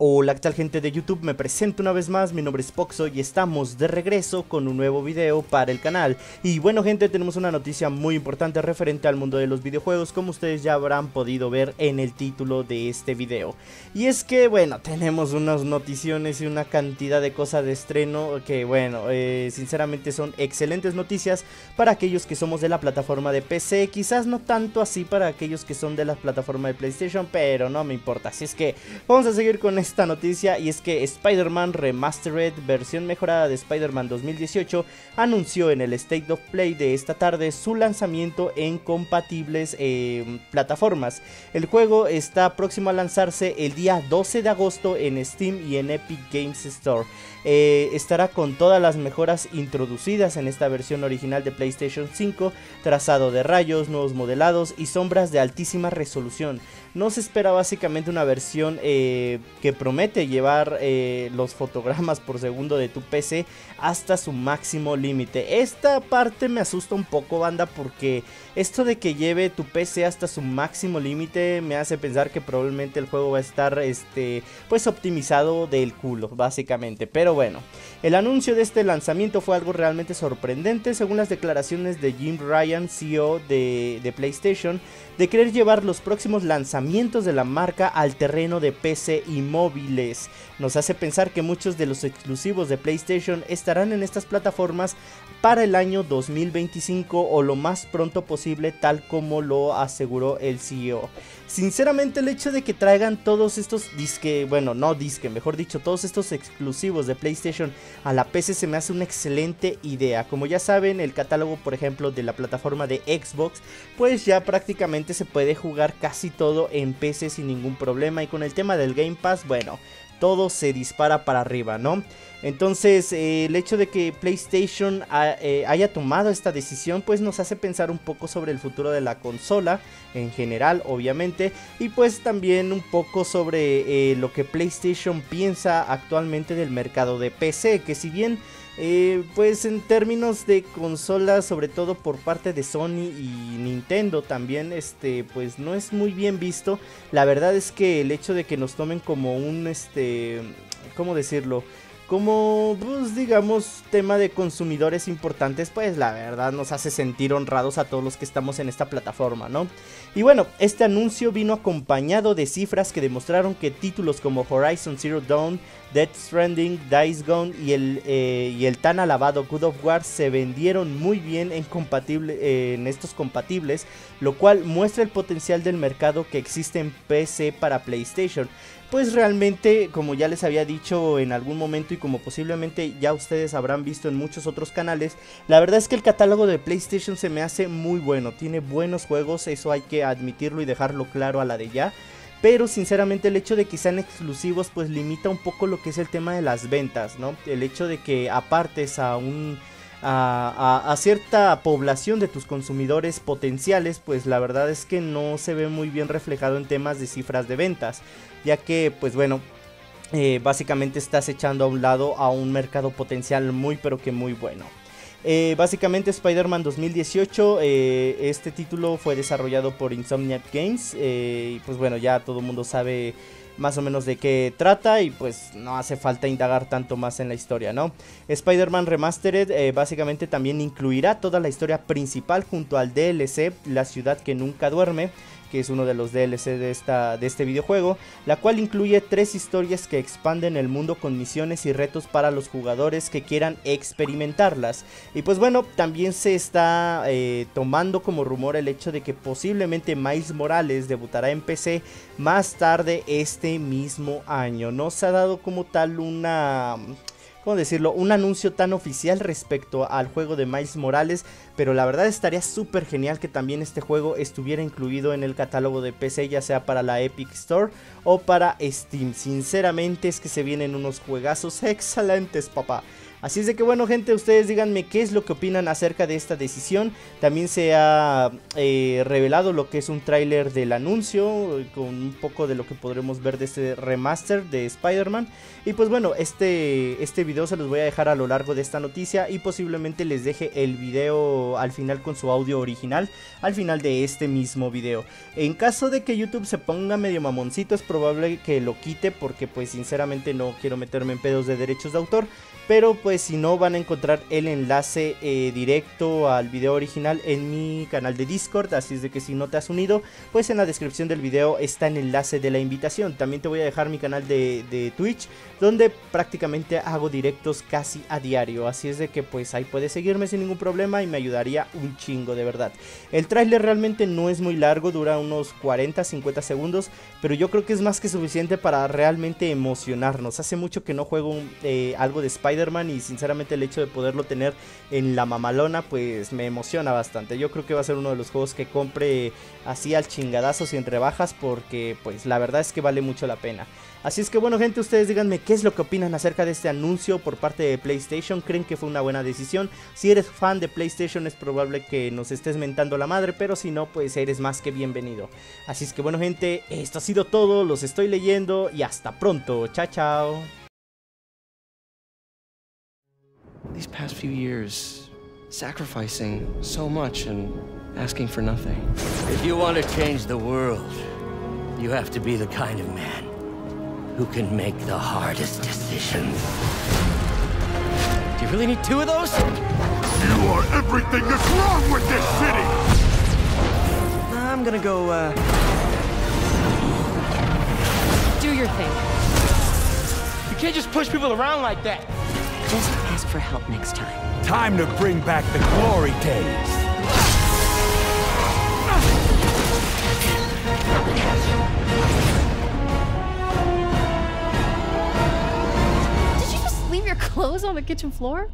Hola, ¿qué tal gente de YouTube? Me presento una vez más, mi nombre es Poxo y estamos de regreso con un nuevo video para el canal. Y bueno gente, tenemos una noticia muy importante referente al mundo de los videojuegos, como ustedes ya habrán podido ver en el título de este video. Y es que, bueno, tenemos unas noticiones y una cantidad de cosas de estreno que, bueno, eh, sinceramente son excelentes noticias para aquellos que somos de la plataforma de PC, quizás no tanto así para aquellos que son de la plataforma de PlayStation, pero no me importa. Así es que vamos a seguir con esta noticia y es que Spider-Man Remastered, versión mejorada de Spider-Man 2018, anunció en el State of Play de esta tarde su lanzamiento en compatibles eh, plataformas. El juego está próximo a lanzarse el día 12 de agosto en Steam y en Epic Games Store. Eh, estará con todas las mejoras introducidas en esta versión original de PlayStation 5, trazado de rayos, nuevos modelados y sombras de altísima resolución. No se espera básicamente una versión eh, que promete llevar eh, los fotogramas por segundo de tu PC hasta su máximo límite. Esta parte me asusta un poco, banda, porque esto de que lleve tu PC hasta su máximo límite me hace pensar que probablemente el juego va a estar este, pues optimizado del culo, básicamente. Pero bueno, el anuncio de este lanzamiento fue algo realmente sorprendente según las declaraciones de Jim Ryan, CEO de, de PlayStation, de querer llevar los próximos lanzamientos de la marca al terreno de PC y Nos hace pensar que muchos de los exclusivos de PlayStation estarán en estas plataformas para el año 2025 o lo más pronto posible tal como lo aseguró el CEO. Sinceramente el hecho de que traigan todos estos disque, bueno no disque, mejor dicho, todos estos exclusivos de PlayStation a la PC se me hace una excelente idea. Como ya saben, el catálogo por ejemplo de la plataforma de Xbox, pues ya prácticamente se puede jugar casi todo en PC sin ningún problema y con el tema del Game Pass, bueno, todo se dispara para arriba, ¿no? Entonces, eh, el hecho de que PlayStation eh, haya tomado esta decisión, pues nos hace pensar un poco sobre el futuro de la consola en general, obviamente, y pues también un poco sobre eh, lo que PlayStation piensa actualmente del mercado de PC, que si bien pues en términos de consolas, sobre todo por parte de Sony y Nintendo también, este, pues no es muy bien visto. La verdad es que el hecho de que nos tomen como un, este, ¿cómo decirlo? Como, pues digamos, tema de consumidores importantes, pues la verdad nos hace sentir honrados a todos los que estamos en esta plataforma, ¿no? Y bueno, este anuncio vino acompañado de cifras que demostraron que títulos como Horizon Zero Dawn, Death Stranding, Dice Gone y el, eh, y el tan alabado God of War se vendieron muy bien en, en estos compatibles, lo cual muestra el potencial del mercado que existe en PC para PlayStation pues realmente, como ya les había dicho en algún momento y como posiblemente ya ustedes habrán visto en muchos otros canales, la verdad es que el catálogo de PlayStation se me hace muy bueno, tiene buenos juegos, eso hay que admitirlo y dejarlo claro a la de ya. Pero sinceramente el hecho de que sean exclusivos pues limita un poco lo que es el tema de las ventas, ¿no? El hecho de que apartes a un a, cierta población de tus consumidores potenciales, pues la verdad es que no se ve muy bien reflejado en temas de cifras de ventas, ya que pues bueno, eh, básicamente estás echando a un lado a un mercado potencial muy pero que muy bueno. Eh, básicamente Spider-Man 2018, eh, este título fue desarrollado por Insomniac Games y pues bueno, ya todo el mundo sabe más o menos de qué trata y pues no hace falta indagar tanto más en la historia, ¿no? Spider-Man Remastered eh, básicamente también incluirá toda la historia principal junto al DLC La ciudad que nunca duerme que es uno de los DLC de, esta, de este videojuego, la cual incluye tres historias que expanden el mundo con misiones y retos para los jugadores que quieran experimentarlas. Y pues bueno, también se está eh, tomando como rumor el hecho de que posiblemente Miles Morales debutará en PC más tarde este mismo año. No se ha dado como tal una ¿cómo decirlo? Un anuncio tan oficial respecto al juego de Miles Morales, pero la verdad estaría súper genial que también este juego estuviera incluido en el catálogo de PC, ya sea para la Epic Store o para Steam. Sinceramente es que se vienen unos juegazos excelentes, papá. Así es de que bueno gente, ustedes díganme qué es lo que opinan acerca de esta decisión. También se ha eh, revelado lo que es un tráiler del anuncio, con un poco de lo que podremos ver de este remaster de Spider-Man. Y pues bueno, este, este video se los voy a dejar a lo largo de esta noticia y posiblemente les deje el video al final con su audio original, al final de este mismo video. En caso de que YouTube se ponga medio mamoncito es probable que lo quite porque pues sinceramente no quiero meterme en pedos de derechos de autor. Pero pues si no van a encontrar el enlace eh, directo al video original en mi canal de Discord. Así es de que si no te has unido, pues en la descripción del video está el enlace de la invitación. También te voy a dejar mi canal de, Twitch donde prácticamente hago directos casi a diario. Así es de que pues ahí puedes seguirme sin ningún problema y me ayudaría un chingo de verdad. El tráiler realmente no es muy largo, dura unos 40-50 segundos. Pero yo creo que es más que suficiente para realmente emocionarnos. Hace mucho que no juego eh, algo de Spider y sinceramente el hecho de poderlo tener en la mamalona pues me emociona bastante. Yo creo que va a ser uno de los juegos que compre así al chingadazo sin rebajas porque pues la verdad es que vale mucho la pena. Así es que bueno gente, ustedes díganme qué es lo que opinan acerca de este anuncio por parte de PlayStation. ¿Creen que fue una buena decisión? Si eres fan de PlayStation es probable que nos estés mentando la madre, pero si no, pues eres más que bienvenido. Así es que bueno gente, esto ha sido todo, los estoy leyendo y hasta pronto. Chao, chao. These past few years, sacrificing so much and asking for nothing. If you want to change the world, you have to be the kind of man who can make the hardest decisions. Do you really need two of those? You are everything that's wrong with this city! I'm gonna go, uh... Do your thing. You can't just push people around like that. Just ask for help next time. Time to bring back the glory days! Did you just leave your clothes on the kitchen floor?